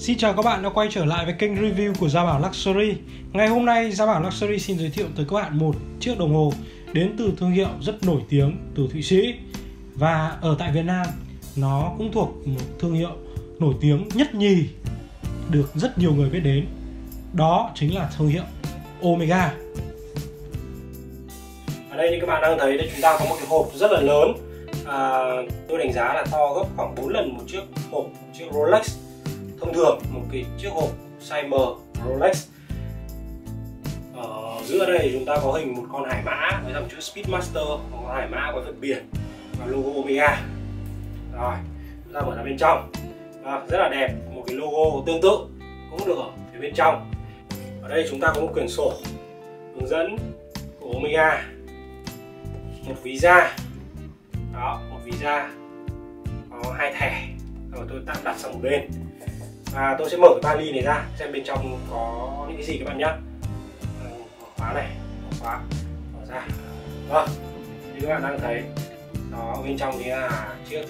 Xin chào các bạn đã quay trở lại với kênh review của Gia Bảo Luxury. Ngày hôm nay Gia Bảo Luxury xin giới thiệu tới các bạn một chiếc đồng hồ đến từ thương hiệu rất nổi tiếng từ Thụy Sĩ và ở tại Việt Nam nó cũng thuộc một thương hiệu nổi tiếng nhất nhì được rất nhiều người biết đến. Đó chính là thương hiệu Omega. Ở đây như các bạn đang thấy đây chúng ta có một cái hộp rất là lớn à, tôi đánh giá là to gấp khoảng 4 lần một chiếc hộp một chiếc Rolex thông thường một cái chiếc hộp size M Rolex. Ở giữa đây chúng ta có hình một con hải mã với dòng chữ Speedmaster một con hải mã có vượt biển và logo Omega. Rồi chúng ta mở ra bên trong. À, rất là đẹp một cái logo tương tự cũng được ở phía bên trong. Ở đây chúng ta có một quyển sổ hướng dẫn của Omega. Một ví da. Đó một ví da có hai thẻ. Rồi tôi tạm đặt sang một bên và tôi sẽ mở cái vali này ra, xem bên trong có những cái gì các bạn nhé mở ừ, khóa này mở khóa, mở ra. Vâng như các bạn đang thấy đó bên trong thì là chiếc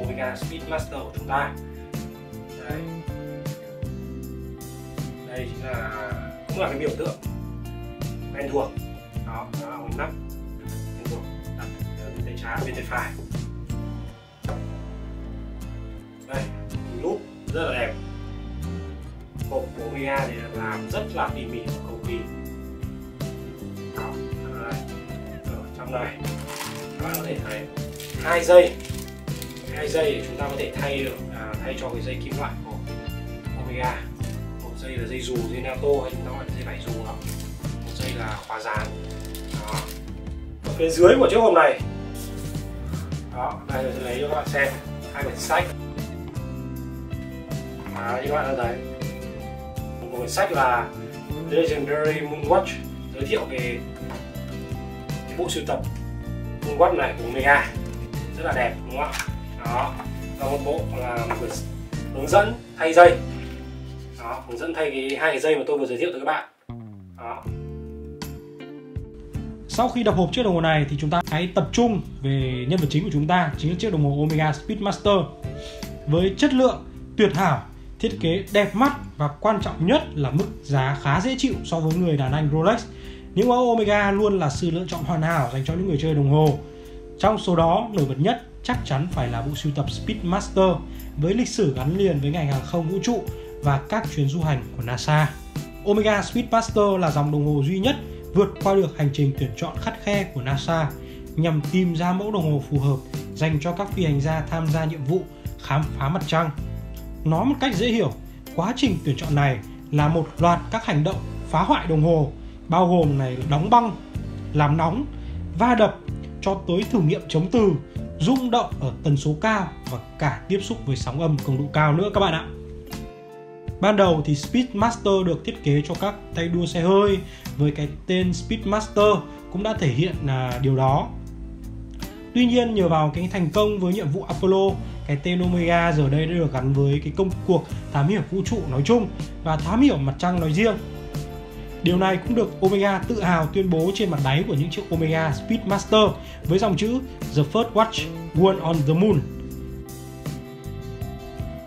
Omega Speedmaster của chúng ta. Đây đây chính là, cũng là cái biểu tượng quen thuộc. Đó đó là mình nắp quen thuộc. Đặt bên tay trái, bên tay phải. Đây nút rất là đẹp hộp của Mia thì làm rất là tỉ mỉ và cầu kỳ. Ở trong này các bạn có thể thấy hai dây hai dây chúng ta có thể thay được à, thay cho cái dây kim loại của Omega. Một dây là dây dù dây NATO hay chúng ta gọi là dây vải dù đó một dây là khóa dán đó. Ở phía dưới của chiếc hộp này. Đó đây là lấy cho các bạn xem. Hai quyển sách. À, như các bạn đã thấy một quyển sách là Legendary Moonwatch, giới thiệu về cái bộ sưu tập Moonwatch này của Omega rất là đẹp, đúng không ạ? Đó và một bộ là một quyển hướng dẫn thay dây. Đó, hướng dẫn thay cái hai cái dây mà tôi vừa giới thiệu tới các bạn. Đó. Sau khi đập hộp chiếc đồng hồ này thì chúng ta hãy tập trung về nhân vật chính của chúng ta, chính là chiếc đồng hồ Omega Speedmaster. Với chất lượng tuyệt hảo thiết kế đẹp mắt và quan trọng nhất là mức giá khá dễ chịu so với người đàn anh Rolex những mẫu Omega luôn là sự lựa chọn hoàn hảo dành cho những người chơi đồng hồ trong số đó, nổi bật nhất chắc chắn phải là bộ sưu tập Speedmaster với lịch sử gắn liền với ngành hàng không vũ trụ và các chuyến du hành của NASA. Omega Speedmaster là dòng đồng hồ duy nhất vượt qua được hành trình tuyển chọn khắt khe của NASA nhằm tìm ra mẫu đồng hồ phù hợp dành cho các phi hành gia tham gia nhiệm vụ khám phá mặt trăng. Nói một cách dễ hiểu, quá trình tuyển chọn này là một loạt các hành động phá hoại đồng hồ bao gồm này đóng băng, làm nóng, va đập cho tới thử nghiệm chống từ, rung động ở tần số cao và cả tiếp xúc với sóng âm cường độ cao nữa các bạn ạ. Ban đầu thì Speedmaster được thiết kế cho các tay đua xe hơi với cái tên Speedmaster cũng đã thể hiện là điều đó. Tuy nhiên nhờ vào cái thành công với nhiệm vụ Apollo, cái tên Omega giờ đây đã được gắn với cái công cuộc thám hiểm vũ trụ nói chung và thám hiểm mặt trăng nói riêng. Điều này cũng được Omega tự hào tuyên bố trên mặt đáy của những chiếc Omega Speedmaster với dòng chữ The First Watch Worn on the Moon.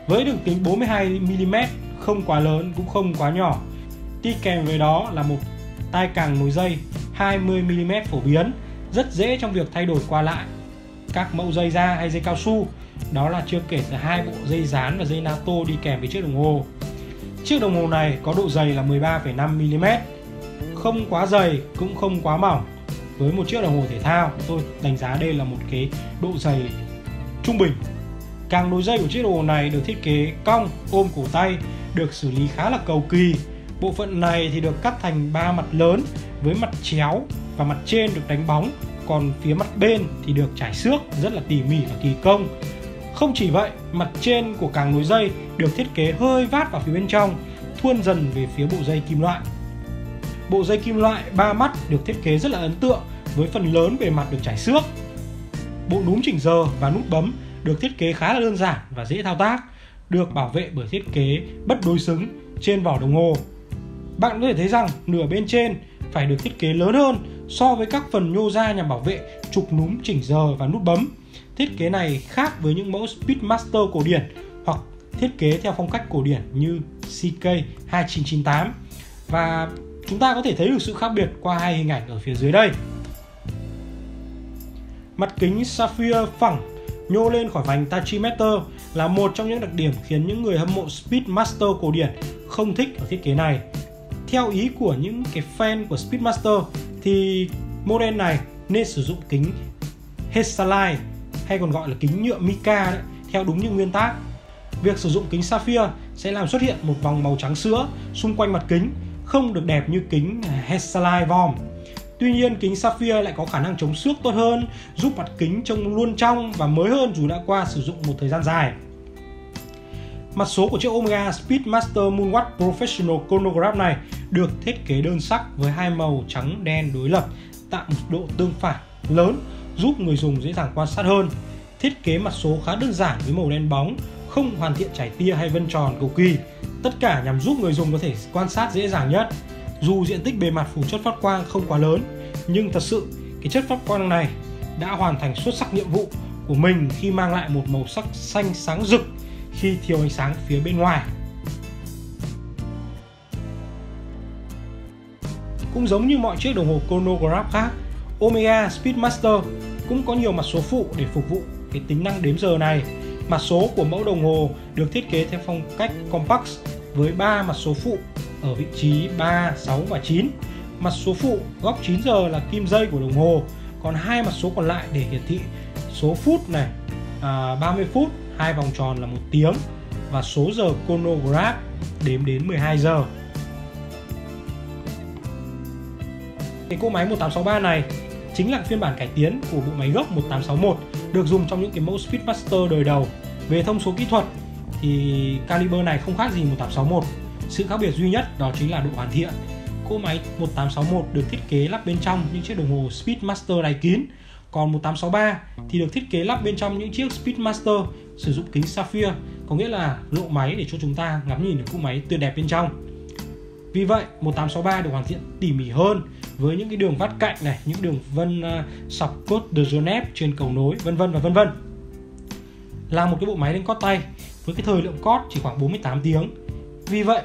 Với đường kính 42mm không quá lớn cũng không quá nhỏ. Đi kèm với đó là một tai càng nối dây 20mm phổ biến, rất dễ trong việc thay đổi qua lại các mẫu dây da hay dây cao su. Đó là chưa kể tới hai bộ dây dán và dây NATO đi kèm với chiếc đồng hồ. Chiếc đồng hồ này có độ dày là 13,5mm, không quá dày cũng không quá mỏng. Với một chiếc đồng hồ thể thao, tôi đánh giá đây là một cái độ dày trung bình. Càng nối dây của chiếc đồng hồ này được thiết kế cong, ôm cổ tay, được xử lý khá là cầu kỳ. Bộ phận này thì được cắt thành ba mặt lớn với mặt chéo và mặt trên được đánh bóng, còn phía mặt bên thì được trải xước rất là tỉ mỉ và kỳ công. Không chỉ vậy, mặt trên của càng nối dây được thiết kế hơi vát vào phía bên trong, thuôn dần về phía bộ dây kim loại. Bộ dây kim loại ba mắt được thiết kế rất là ấn tượng với phần lớn bề mặt được trải xước. Bộ núm chỉnh giờ và nút bấm được thiết kế khá là đơn giản và dễ thao tác, được bảo vệ bởi thiết kế bất đối xứng trên vỏ đồng hồ. Bạn có thể thấy rằng nửa bên trên phải được thiết kế lớn hơn so với các phần nhô ra nhằm bảo vệ trục núm chỉnh giờ và nút bấm. Thiết kế này khác với những mẫu Speedmaster cổ điển hoặc thiết kế theo phong cách cổ điển như CK2998 và chúng ta có thể thấy được sự khác biệt qua hai hình ảnh ở phía dưới đây. Mặt kính Sapphire phẳng, nhô lên khỏi vành Tachymeter là một trong những đặc điểm khiến những người hâm mộ Speedmaster cổ điển không thích ở thiết kế này. Theo ý của những cái fan của Speedmaster thì model này nên sử dụng kính Hesaline hay còn gọi là kính nhựa mica đấy, theo đúng như nguyên tác. Việc sử dụng kính Sapphire sẽ làm xuất hiện một vòng màu trắng sữa xung quanh mặt kính, không được đẹp như kính à, Hesalai Vom. Tuy nhiên kính Sapphire lại có khả năng chống xước tốt hơn, giúp mặt kính trông luôn trong và mới hơn dù đã qua sử dụng một thời gian dài. Mặt số của chiếc Omega Speedmaster Moonwatch Professional Chronograph này được thiết kế đơn sắc với hai màu trắng đen đối lập tạo một độ tương phản lớn giúp người dùng dễ dàng quan sát hơn. Thiết kế mặt số khá đơn giản với màu đen bóng, không hoàn thiện trải tia hay vân tròn cầu kỳ. Tất cả nhằm giúp người dùng có thể quan sát dễ dàng nhất. Dù diện tích bề mặt phủ chất phát quang không quá lớn, nhưng thật sự cái chất phát quang này đã hoàn thành xuất sắc nhiệm vụ của mình khi mang lại một màu sắc xanh sáng rực khi thiếu ánh sáng phía bên ngoài. Cũng giống như mọi chiếc đồng hồ chronograph khác, Omega Speedmaster cũng có nhiều mặt số phụ để phục vụ cái tính năng đếm giờ này. Mặt số của mẫu đồng hồ được thiết kế theo phong cách compact với 3 mặt số phụ ở vị trí 3, 6 và 9. Mặt số phụ góc 9 giờ là kim dây của đồng hồ, còn hai mặt số còn lại để hiển thị số phút này à, 30 phút, hai vòng tròn là một tiếng và số giờ chronograph đếm đến 12 giờ. Cái cỗ máy 1863 này chính là phiên bản cải tiến của bộ máy gốc 1861 được dùng trong những cái mẫu Speedmaster đời đầu. Về thông số kỹ thuật thì caliber này không khác gì 1861. Sự khác biệt duy nhất đó chính là độ hoàn thiện. Cỗ máy 1861 được thiết kế lắp bên trong những chiếc đồng hồ Speedmaster đáy kín, còn 1863 thì được thiết kế lắp bên trong những chiếc Speedmaster sử dụng kính sapphire, có nghĩa là lộ máy để cho chúng ta ngắm nhìn được cỗ máy tuyệt đẹp bên trong. Vì vậy, 1863 được hoàn thiện tỉ mỉ hơn với những cái đường vắt cạnh này, những đường vân uh, sọc cốt de Genève trên cầu nối, vân vân và vân vân. Là một cái bộ máy lên cót tay với cái thời lượng cót chỉ khoảng 48 tiếng. Vì vậy,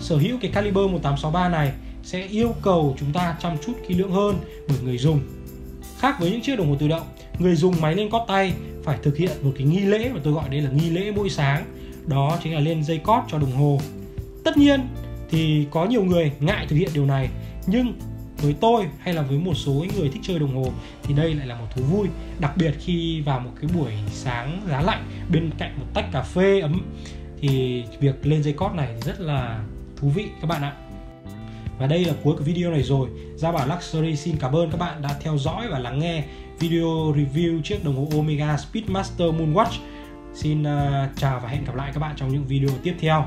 sở hữu cái caliber 1863 này sẽ yêu cầu chúng ta chăm chút kỹ lưỡng hơn bởi người dùng. Khác với những chiếc đồng hồ tự động, người dùng máy lên cót tay phải thực hiện một cái nghi lễ mà tôi gọi đây là nghi lễ mỗi sáng. Đó chính là lên dây cót cho đồng hồ. Tất nhiên, thì có nhiều người ngại thực hiện điều này. Nhưng với tôi hay là với một số người thích chơi đồng hồ thì đây lại là một thú vui, đặc biệt khi vào một cái buổi sáng giá lạnh bên cạnh một tách cà phê ấm, thì việc lên dây cót này rất là thú vị các bạn ạ. Và đây là cuối của video này rồi. Gia Bảo Luxury xin cảm ơn các bạn đã theo dõi và lắng nghe video review chiếc đồng hồ Omega Speedmaster Moonwatch. Xin ờ, chào và hẹn gặp lại các bạn trong những video tiếp theo.